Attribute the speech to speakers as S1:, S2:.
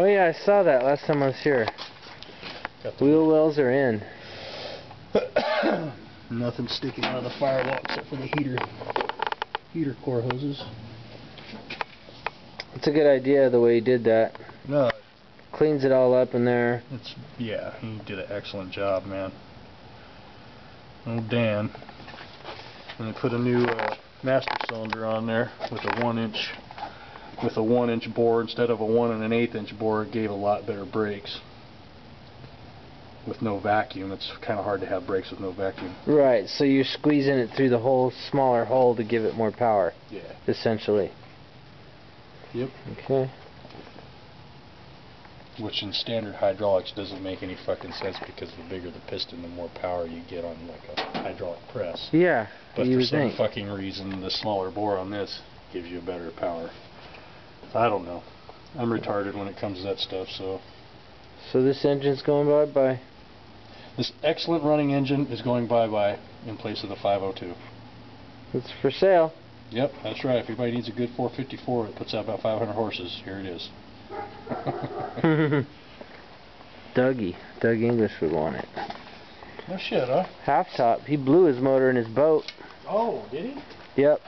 S1: Oh yeah, I saw that last time I was here.
S2: The
S1: Wheel wells are in.
S2: Nothing sticking out of the firewall except for the heater heater core hoses.
S1: It's a good idea the way he did that.
S2: No,
S1: Cleans it all up in there.
S2: it's yeah, he did an excellent job, man. Oh Dan. And put a new uh, master cylinder on there with a one inch with a one inch bore instead of a one and an eighth inch bore. It gave a lot better brakes. With no vacuum, it's kind of hard to have brakes with no vacuum.
S1: Right, so you're squeezing it through the whole smaller hole to give it more power,
S2: Yeah.
S1: essentially.
S2: Yep.
S1: Okay.
S2: Which in standard hydraulics doesn't make any fucking sense because the bigger the piston, the more power you get on like a hydraulic press.
S1: Yeah,
S2: But for some
S1: think.
S2: fucking reason, the smaller bore on this gives you a better power. I don't know. I'm retarded when it comes to that stuff, so.
S1: So this engine's going bye-bye.
S2: This excellent running engine is going bye-bye in place of the 502.
S1: It's for sale.
S2: Yep, that's right. If anybody needs a good 454 that puts out about 500 horses, here it is.
S1: Dougie. Doug English would want it.
S2: No shit, huh?
S1: Half top. He blew his motor in his boat.
S2: Oh, did he?
S1: Yep.